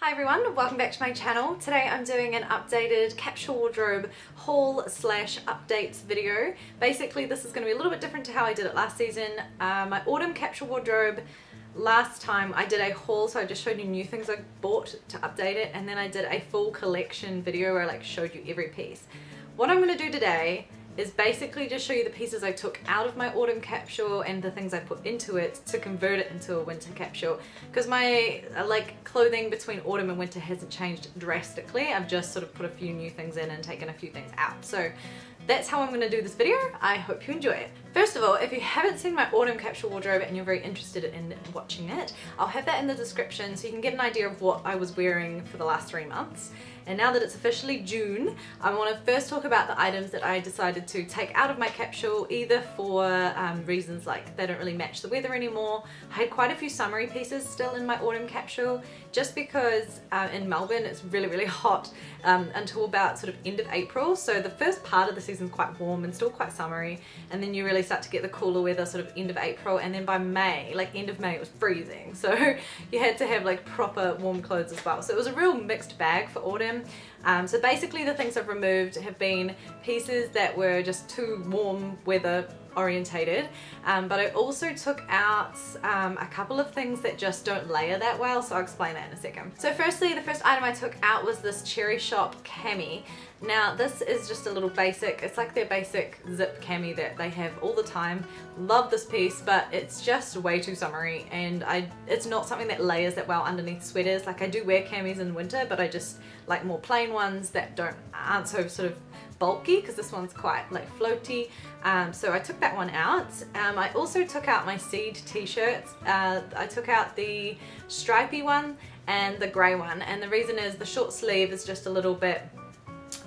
Hi everyone, welcome back to my channel. Today I'm doing an updated capsule wardrobe haul slash updates video. Basically this is going to be a little bit different to how I did it last season. Uh, my autumn capsule wardrobe last time I did a haul so I just showed you new things I bought to update it and then I did a full collection video where I like showed you every piece. What I'm going to do today is basically just show you the pieces I took out of my autumn capsule and the things I put into it to convert it into a winter capsule. Because my uh, like clothing between autumn and winter hasn't changed drastically. I've just sort of put a few new things in and taken a few things out. So that's how I'm going to do this video. I hope you enjoy it. First of all, if you haven't seen my autumn capsule wardrobe and you're very interested in watching it, I'll have that in the description so you can get an idea of what I was wearing for the last three months. And now that it's officially June, I want to first talk about the items that I decided to take out of my capsule, either for um, reasons like they don't really match the weather anymore. I had quite a few summery pieces still in my autumn capsule, just because uh, in Melbourne it's really, really hot um, until about sort of end of April. So the first part of the season is quite warm and still quite summery. And then you really start to get the cooler weather sort of end of April. And then by May, like end of May, it was freezing. So you had to have like proper warm clothes as well. So it was a real mixed bag for autumn. Um, so basically the things I've removed have been pieces that were just too warm weather orientated um, but I also took out um, a couple of things that just don't layer that well so I'll explain that in a second. So firstly the first item I took out was this Cherry Shop cami. Now this is just a little basic, it's like their basic zip cami that they have all the time. Love this piece but it's just way too summery and I it's not something that layers that well underneath sweaters. Like I do wear camis in winter but I just like more plain ones that don't aren't so sort of bulky because this one's quite like floaty um, so I took that one out um, I also took out my seed t-shirts uh, I took out the stripy one and the grey one and the reason is the short sleeve is just a little bit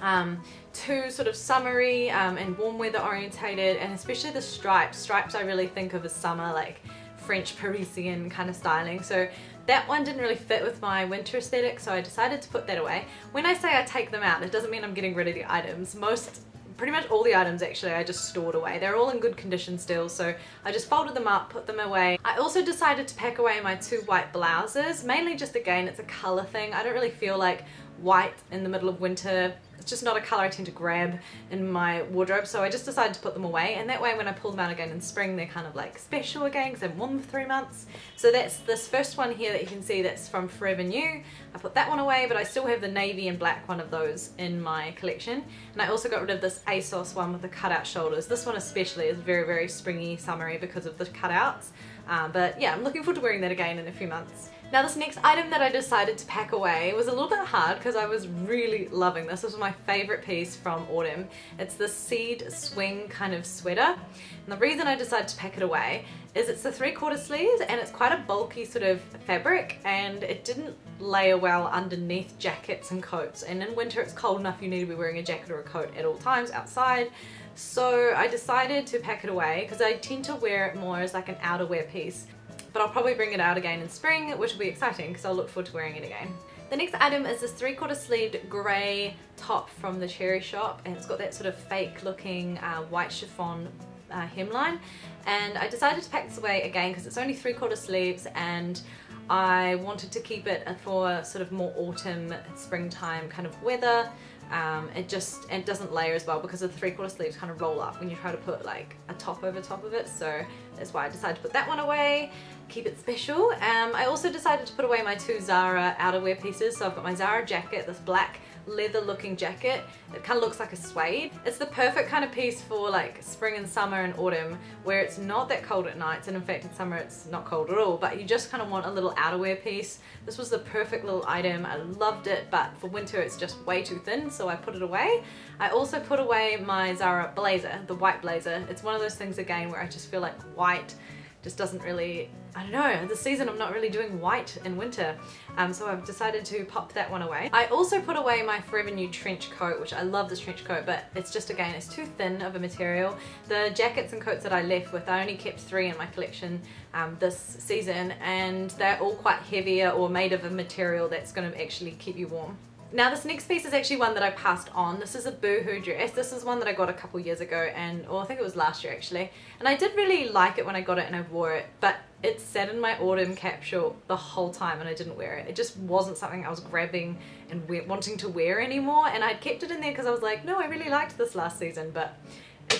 um, too sort of summery um, and warm weather orientated and especially the stripes stripes I really think of as summer like French Parisian kind of styling so that one didn't really fit with my winter aesthetic, so I decided to put that away. When I say I take them out, it doesn't mean I'm getting rid of the items. Most pretty much all the items actually I just stored away. They're all in good condition still, so I just folded them up, put them away. I also decided to pack away my two white blouses, mainly just again, it's a color thing. I don't really feel like white in the middle of winter it's just not a color I tend to grab in my wardrobe so I just decided to put them away and that way when I pull them out again in spring they're kind of like special again because I've worn them for three months. So that's this first one here that you can see that's from Forever New. I put that one away but I still have the navy and black one of those in my collection and I also got rid of this ASOS one with the cutout shoulders. This one especially is very very springy summery because of the cutouts uh, but yeah I'm looking forward to wearing that again in a few months. Now this next item that I decided to pack away was a little bit hard because I was really loving this. This was my favorite piece from autumn. It's the seed swing kind of sweater. And the reason I decided to pack it away is it's the three quarter sleeves and it's quite a bulky sort of fabric and it didn't layer well underneath jackets and coats. And in winter it's cold enough you need to be wearing a jacket or a coat at all times outside. So I decided to pack it away because I tend to wear it more as like an outerwear piece but I'll probably bring it out again in spring, which will be exciting because I'll look forward to wearing it again. The next item is this three quarter sleeved grey top from the Cherry Shop and it's got that sort of fake looking uh, white chiffon uh, hemline and I decided to pack this away again because it's only three quarter sleeves and I wanted to keep it for sort of more autumn springtime kind of weather um, it just it doesn't layer as well because the three quarter sleeves kind of roll up when you try to put like a top over top of it. So that's why I decided to put that one away keep it special. Um, I also decided to put away my two Zara outerwear pieces. So I've got my Zara jacket this black leather looking jacket. It kind of looks like a suede. It's the perfect kind of piece for like spring and summer and autumn where it's not that cold at nights and in fact in summer it's not cold at all but you just kind of want a little outerwear piece. This was the perfect little item. I loved it but for winter it's just way too thin so I put it away. I also put away my Zara blazer, the white blazer. It's one of those things again where I just feel like white just doesn't really, I don't know, this season I'm not really doing white in winter. Um, so I've decided to pop that one away. I also put away my Forever New trench coat, which I love this trench coat, but it's just, again, it's too thin of a material. The jackets and coats that I left with, I only kept three in my collection um, this season, and they're all quite heavier or made of a material that's gonna actually keep you warm. Now this next piece is actually one that I passed on. This is a Boohoo dress. This is one that I got a couple years ago and, or I think it was last year actually. And I did really like it when I got it and I wore it, but it sat in my autumn capsule the whole time and I didn't wear it. It just wasn't something I was grabbing and wanting to wear anymore and I'd kept it in there because I was like, no, I really liked this last season, but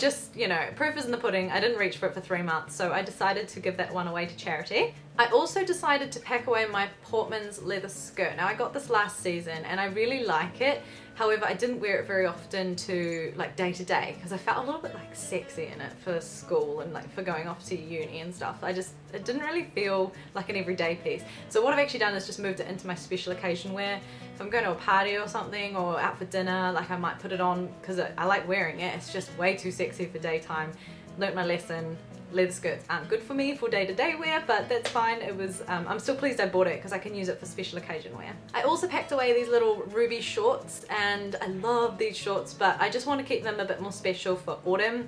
just, you know, proof is in the pudding. I didn't reach for it for three months, so I decided to give that one away to charity. I also decided to pack away my Portman's leather skirt. Now I got this last season and I really like it. However, I didn't wear it very often to like day to day because I felt a little bit like sexy in it for school and like for going off to uni and stuff. I just, it didn't really feel like an everyday piece. So what I've actually done is just moved it into my special occasion wear. If I'm going to a party or something or out for dinner, like I might put it on because I like wearing it. It's just way too sexy for daytime. Learned my lesson leather skirts aren't good for me for day-to-day -day wear but that's fine. It was um, I'm still pleased I bought it because I can use it for special occasion wear. I also packed away these little ruby shorts and I love these shorts but I just want to keep them a bit more special for autumn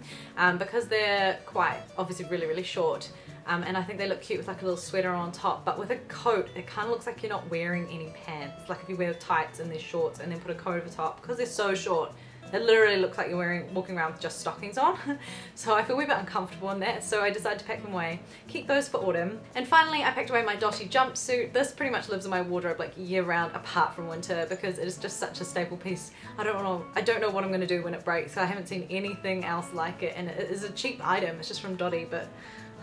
um, because they're quite obviously really really short um, and I think they look cute with like a little sweater on top but with a coat it kind of looks like you're not wearing any pants. Like if you wear tights and these shorts and then put a coat over top because they're so short it literally looks like you're wearing walking around with just stockings on. so I feel a bit uncomfortable in that, so I decided to pack them away. Keep those for autumn. And finally, I packed away my Dotti jumpsuit. This pretty much lives in my wardrobe like year round apart from winter because it is just such a staple piece. I don't know, I don't know what I'm gonna do when it breaks. I haven't seen anything else like it and it is a cheap item. It's just from Dotti, but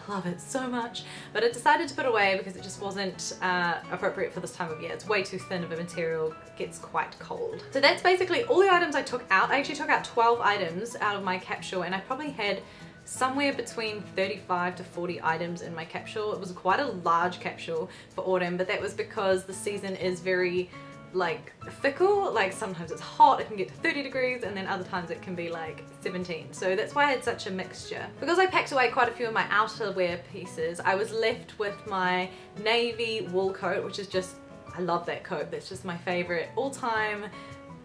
love it so much. But I decided to put away because it just wasn't uh, appropriate for this time of year. It's way too thin of a material gets quite cold. So that's basically all the items I took out. I actually took out 12 items out of my capsule and I probably had somewhere between 35 to 40 items in my capsule. It was quite a large capsule for autumn, but that was because the season is very like fickle like sometimes it's hot it can get to 30 degrees and then other times it can be like 17 so that's why I had such a mixture. Because I packed away quite a few of my outerwear pieces I was left with my navy wool coat which is just I love that coat. That's just my favorite all-time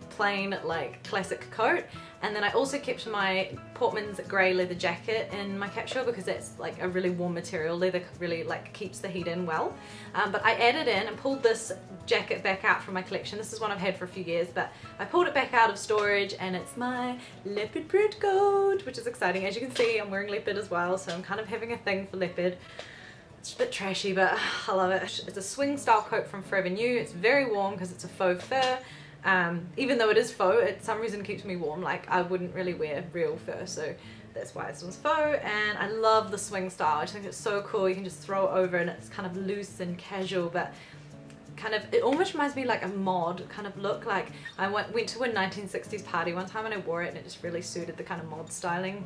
plain like classic coat and then I also kept my Portman's grey leather jacket in my capsule because that's like a really warm material leather really like keeps the heat in well um, but I added in and pulled this jacket back out from my collection this is one I've had for a few years but I pulled it back out of storage and it's my leopard print coat which is exciting as you can see I'm wearing leopard as well so I'm kind of having a thing for leopard it's a bit trashy, but I love it. It's a swing style coat from Forever New. It's very warm because it's a faux fur. Um, even though it is faux, it some reason keeps me warm. Like I wouldn't really wear real fur, so that's why this one's faux. And I love the swing style. I just think it's so cool. You can just throw it over and it's kind of loose and casual, but kind of, it almost reminds me like a mod kind of look. Like I went, went to a 1960s party one time and I wore it and it just really suited the kind of mod styling.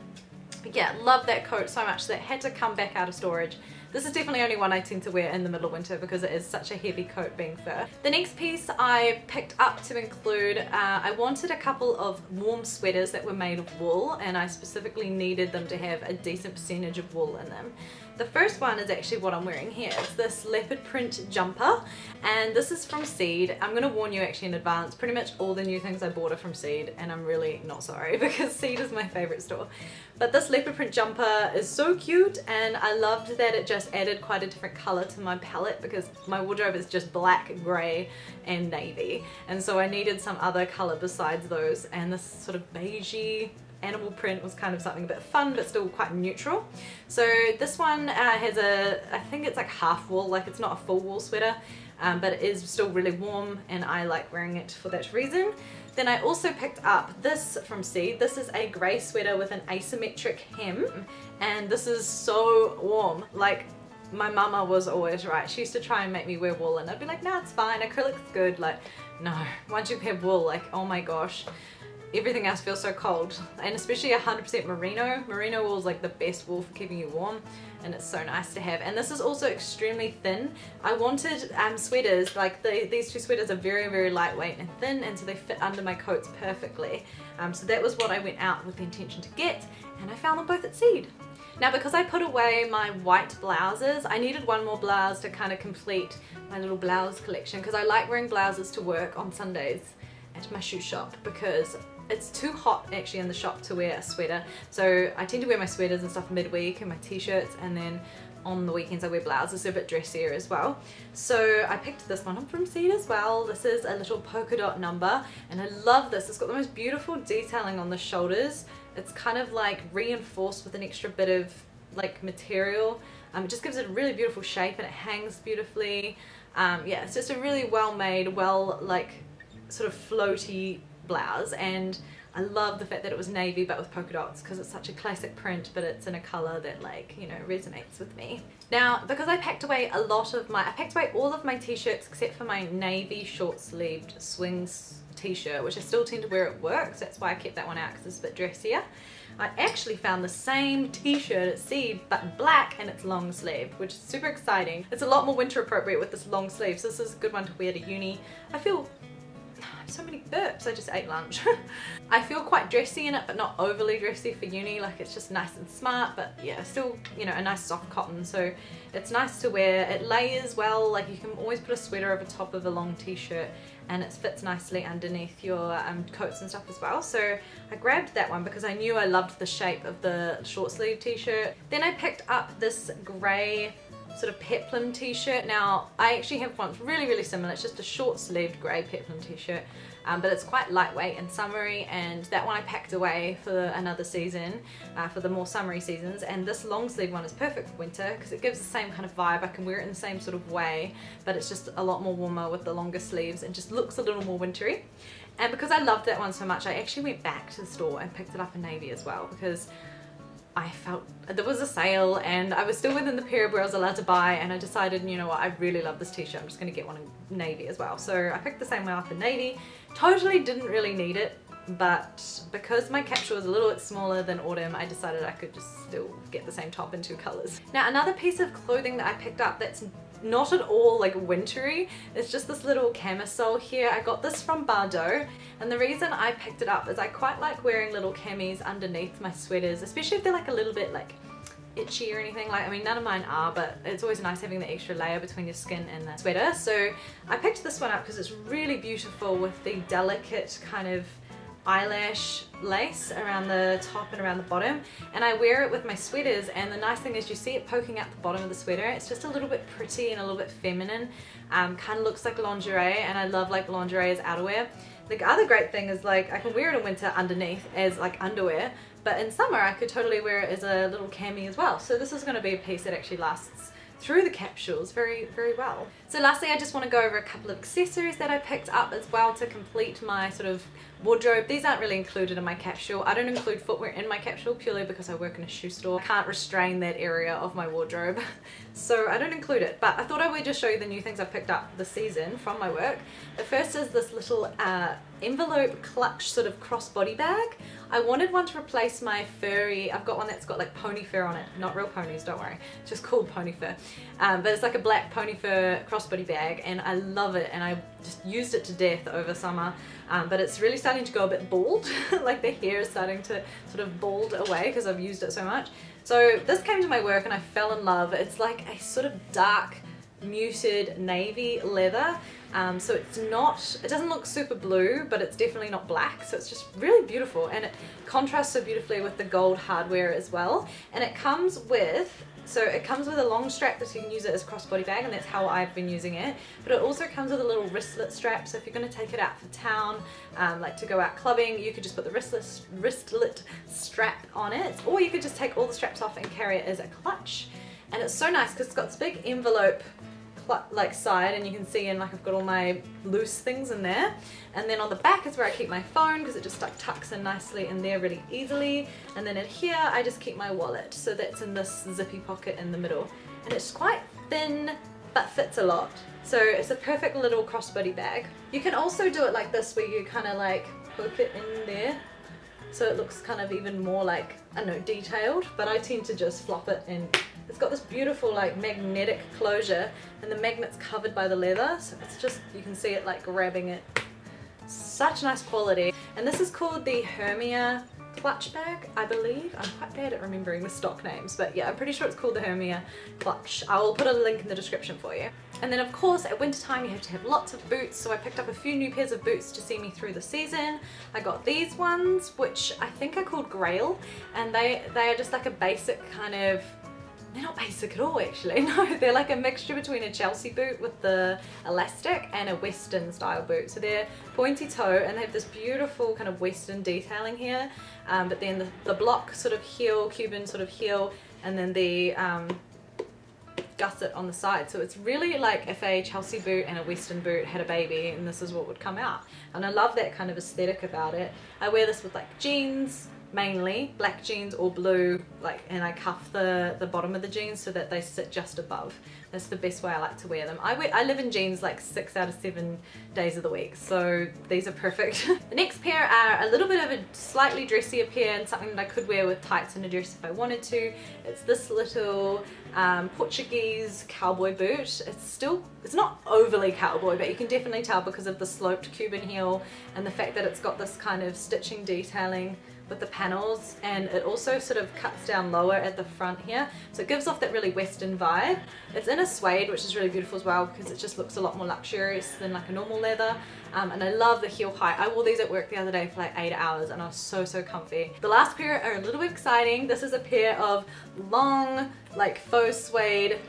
But yeah, love that coat so much that had to come back out of storage this is definitely only one I tend to wear in the middle of winter because it is such a heavy coat being fur. The next piece I picked up to include, uh, I wanted a couple of warm sweaters that were made of wool and I specifically needed them to have a decent percentage of wool in them. The first one is actually what I'm wearing here. It's this leopard print jumper and this is from Seed. I'm going to warn you actually in advance, pretty much all the new things I bought are from Seed and I'm really not sorry because Seed is my favorite store. But this leopard print jumper is so cute and I loved that it just added quite a different color to my palette because my wardrobe is just black, grey and navy and so I needed some other color besides those and this sort of beigey animal print was kind of something a bit fun but still quite neutral. So this one uh, has a, I think it's like half wool, like it's not a full wool sweater, um, but it is still really warm and I like wearing it for that reason. Then I also picked up this from Seed. This is a grey sweater with an asymmetric hem and this is so warm. Like my mama was always right. She used to try and make me wear wool and I'd be like, nah, it's fine. Acrylic's good. Like, no, once you have wool, like, oh my gosh everything else feels so cold. And especially 100% merino. Merino wool is like the best wool for keeping you warm and it's so nice to have. And this is also extremely thin. I wanted um, sweaters like the, these two sweaters are very very lightweight and thin and so they fit under my coats perfectly. Um, so that was what I went out with the intention to get and I found them both at Seed. Now because I put away my white blouses, I needed one more blouse to kind of complete my little blouse collection because I like wearing blouses to work on Sundays at my shoe shop because it's too hot actually in the shop to wear a sweater so I tend to wear my sweaters and stuff midweek and my t-shirts and then on the weekends I wear blouses, so a bit dressier as well. So I picked this one up from Seed as well. This is a little polka dot number and I love this. It's got the most beautiful detailing on the shoulders. It's kind of like reinforced with an extra bit of like material Um, it just gives it a really beautiful shape and it hangs beautifully. Um, yeah, it's just a really well made, well like sort of floaty blouse and I love the fact that it was navy but with polka dots because it's such a classic print but it's in a colour that like you know resonates with me. Now because I packed away a lot of my, I packed away all of my t-shirts except for my navy short sleeved swings t-shirt which I still tend to wear at work so that's why I kept that one out because it's a bit dressier. I actually found the same t-shirt at Seed but black and it's long sleeved which is super exciting. It's a lot more winter appropriate with this long sleeve so this is a good one to wear to uni. I feel so many burps, I just ate lunch. I feel quite dressy in it, but not overly dressy for uni, like it's just nice and smart, but yeah, still, you know, a nice soft cotton, so it's nice to wear. It layers well, like you can always put a sweater over top of a long t-shirt and it fits nicely underneath your um, coats and stuff as well. So I grabbed that one because I knew I loved the shape of the short sleeve t-shirt. Then I picked up this grey sort of peplum t-shirt. Now, I actually have one really, really similar. It's just a short-sleeved grey peplum t-shirt, um, but it's quite lightweight and summery, and that one I packed away for another season, uh, for the more summery seasons, and this long sleeve one is perfect for winter because it gives the same kind of vibe. I can wear it in the same sort of way, but it's just a lot more warmer with the longer sleeves and just looks a little more wintry. And because I loved that one so much, I actually went back to the store and picked it up in navy as well because I felt there was a sale and I was still within the period where I was allowed to buy and I decided, you know what, I really love this t-shirt. I'm just to get one in navy as well. So I picked the same one up in navy. Totally didn't really need it, but because my capsule was a little bit smaller than autumn, I decided I could just still get the same top in two colors. Now another piece of clothing that I picked up that's not at all like wintry. It's just this little camisole here. I got this from Bardot and the reason I picked it up is I quite like wearing little camis underneath my sweaters, especially if they're like a little bit like itchy or anything like I mean none of mine are but it's always nice having the extra layer between your skin and the sweater so I picked this one up because it's really beautiful with the delicate kind of eyelash lace around the top and around the bottom. And I wear it with my sweaters and the nice thing is you see it poking out the bottom of the sweater. It's just a little bit pretty and a little bit feminine. Um, kind of looks like lingerie and I love like lingerie as outerwear. The other great thing is like I can wear it in winter underneath as like underwear but in summer I could totally wear it as a little cami as well. So this is going to be a piece that actually lasts through the capsules very, very well. So lastly, I just want to go over a couple of accessories that I picked up as well to complete my sort of wardrobe. These aren't really included in my capsule. I don't include footwear in my capsule purely because I work in a shoe store. I can't restrain that area of my wardrobe. So I don't include it, but I thought I would just show you the new things I've picked up this season from my work. The first is this little uh, envelope clutch sort of crossbody bag. I wanted one to replace my furry, I've got one that's got like pony fur on it, not real ponies, don't worry, it's just called pony fur. Um, but it's like a black pony fur crossbody bag and I love it and I just used it to death over summer. Um, but it's really starting to go a bit bald, like the hair is starting to sort of bald away because I've used it so much. So this came to my work and I fell in love. It's like a sort of dark muted navy leather um, so it's not it doesn't look super blue but it's definitely not black so it's just really beautiful and it contrasts so beautifully with the gold hardware as well and it comes with so it comes with a long strap so you can use it as a crossbody bag and that's how I've been using it. But it also comes with a little wristlet strap so if you're going to take it out for town, um, like to go out clubbing, you could just put the wristlet, wristlet strap on it. Or you could just take all the straps off and carry it as a clutch. And it's so nice because it's got this big envelope like side and you can see in like I've got all my loose things in there. And then on the back is where I keep my phone because it just like tucks in nicely in there really easily. And then in here I just keep my wallet. So that's in this zippy pocket in the middle. And it's quite thin but fits a lot. So it's a perfect little crossbody bag. You can also do it like this where you kind of like hook it in there. So it looks kind of even more like, I don't know, detailed, but I tend to just flop it and it's got this beautiful like magnetic closure and the magnet's covered by the leather, so it's just, you can see it like grabbing it. Such nice quality. And this is called the Hermia clutch bag, I believe. I'm quite bad at remembering the stock names, but yeah, I'm pretty sure it's called the Hermia clutch. I will put a link in the description for you. And then of course at winter time you have to have lots of boots, so I picked up a few new pairs of boots to see me through the season. I got these ones, which I think are called Grail, and they, they are just like a basic kind of they're not basic at all actually, no, they're like a mixture between a Chelsea boot with the elastic and a western style boot. So they're pointy toe and they have this beautiful kind of western detailing here, um, but then the, the block sort of heel, Cuban sort of heel, and then the um, gusset on the side. So it's really like if a Chelsea boot and a Western boot had a baby and this is what would come out. And I love that kind of aesthetic about it. I wear this with like jeans, mainly black jeans or blue like and I cuff the the bottom of the jeans so that they sit just above. That's the best way I like to wear them. I wear I live in jeans like six out of seven days of the week so these are perfect. The next pair are a little bit of a slightly dressier pair and something that I could wear with tights and a dress if I wanted to. It's this little um, Portuguese cowboy boot. It's still it's not overly cowboy but you can definitely tell because of the sloped Cuban heel and the fact that it's got this kind of stitching detailing with the panels and it also sort of cuts down lower at the front here. So it gives off that really western vibe. It's in a suede which is really beautiful as well because it just looks a lot more luxurious than like a normal leather. Um, and I love the heel height. I wore these at work the other day for like eight hours and I was so so comfy. The last pair are a little bit exciting. This is a pair of long like faux suede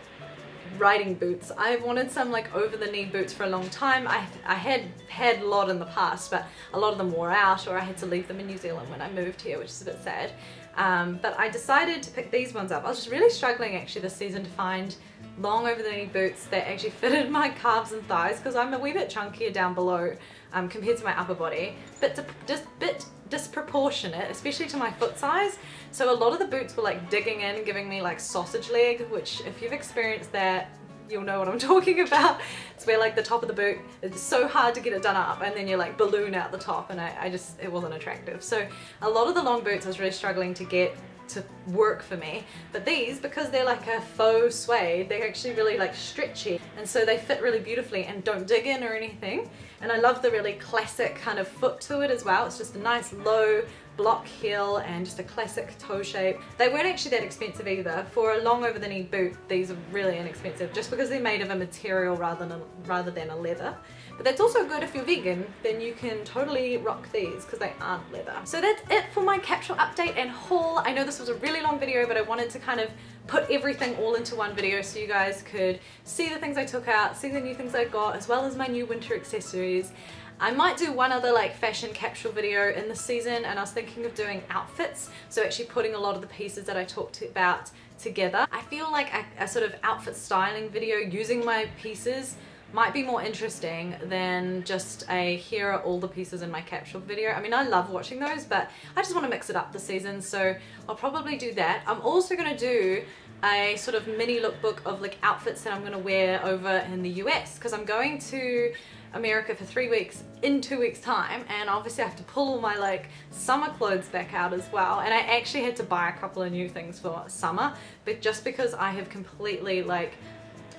riding boots. I've wanted some like over the knee boots for a long time. I, I had had a lot in the past, but a lot of them wore out or I had to leave them in New Zealand when I moved here, which is a bit sad. Um, but I decided to pick these ones up. I was just really struggling actually this season to find long over the knee boots that actually fitted my calves and thighs because I'm a wee bit chunkier down below um, compared to my upper body, but just bit disproportionate, especially to my foot size. So a lot of the boots were like digging in, giving me like sausage leg, which if you've experienced that, you'll know what I'm talking about. It's where like the top of the boot, it's so hard to get it done up and then you're like balloon out the top and I, I just, it wasn't attractive. So a lot of the long boots I was really struggling to get to work for me. But these, because they're like a faux suede, they're actually really like stretchy and so they fit really beautifully and don't dig in or anything. And I love the really classic kind of foot to it as well. It's just a nice low block heel and just a classic toe shape. They weren't actually that expensive either. For a long over the knee boot, these are really inexpensive just because they're made of a material rather than a, rather than a leather. But that's also good if you're vegan, then you can totally rock these because they aren't leather. So that's it for my capsule update and haul. I know this was a really long video, but I wanted to kind of put everything all into one video so you guys could see the things I took out, see the new things I got, as well as my new winter accessories. I might do one other like fashion capsule video in the season and I was thinking of doing outfits so actually putting a lot of the pieces that I talked about together. I feel like a, a sort of outfit styling video using my pieces might be more interesting than just a here are all the pieces in my capsule video. I mean, I love watching those, but I just want to mix it up this season, so I'll probably do that. I'm also going to do a sort of mini lookbook of like outfits that I'm going to wear over in the US because I'm going to America for three weeks in two weeks time and obviously I have to pull all my like summer clothes back out as well and I actually had to buy a couple of new things for summer but just because I have completely like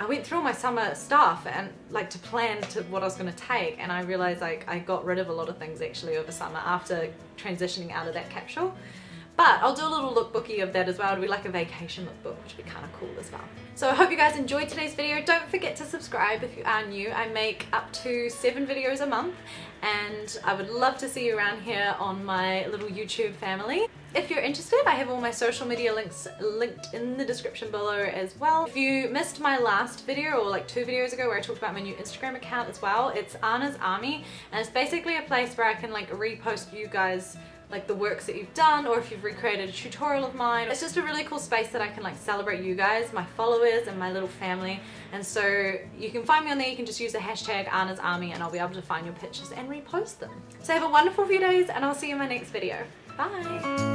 I went through all my summer stuff and like to plan to what I was going to take and I realized like I got rid of a lot of things actually over summer after transitioning out of that capsule. But I'll do a little lookbooky of that as well. It'll be like a vacation lookbook, which would be kind of cool as well. So I hope you guys enjoyed today's video. Don't forget to subscribe if you are new. I make up to seven videos a month and I would love to see you around here on my little YouTube family. If you're interested, I have all my social media links linked in the description below as well. If you missed my last video or like two videos ago where I talked about my new Instagram account as well, it's Arna's Army and it's basically a place where I can like repost you guys like the works that you've done or if you've recreated a tutorial of mine. It's just a really cool space that I can like celebrate you guys, my followers and my little family. And so you can find me on there, you can just use the hashtag Arna's Army and I'll be able to find your pictures and repost them. So have a wonderful few days and I'll see you in my next video. Bye!